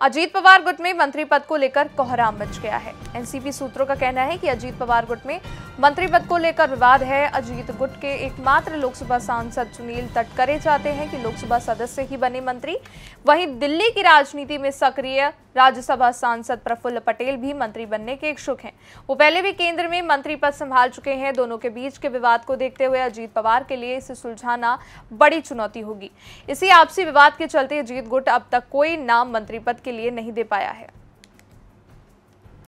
अजीत पवार गुट में मंत्री पद को लेकर कोहराम मच गया है। एनसीपी सूत्रों का कहना है कि अजीत पवार गुट में मंत्री पद को लेकर विवाद है। अजीत गुट के एकमात्र लोकसभा सांसद सुनील तटकरे चाहते हैं कि लोकसभा सदस्य ही बने मंत्री। वहीं दिल्ली की राजनीति में सक्रिय राज्यसभा सांसद प्रफुल्ल पटेल भी मंत्री बनने के इच्छुक हैं। वो पहले भी केंद्र में मंत्री पद संभाल चुके हैं। दोनों के बीच के विवाद को देखते हुए अजीत पवार के लिए इसे सुलझाना बड़ी चुनौती होगी। इसी आपसी विवाद के चलते अजीत गुट अब तक कोई नाम मंत्री पद के लिए नहीं दे पाया है।